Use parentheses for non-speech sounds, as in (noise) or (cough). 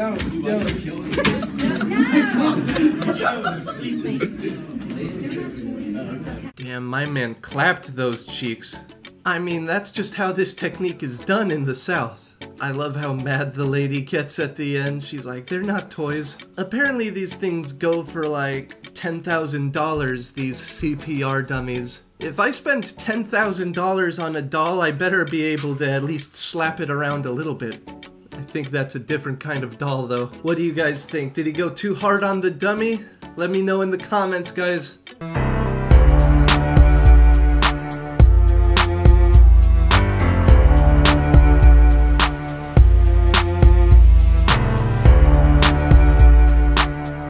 Joe, Joe. (laughs) Damn, my man clapped those cheeks. I mean, that's just how this technique is done in the South. I love how mad the lady gets at the end. She's like, they're not toys. Apparently, these things go for like $10,000, these CPR dummies. If I spend $10,000 on a doll, I better be able to at least slap it around a little bit. I think that's a different kind of doll, though. What do you guys think? Did he go too hard on the dummy? Let me know in the comments, guys.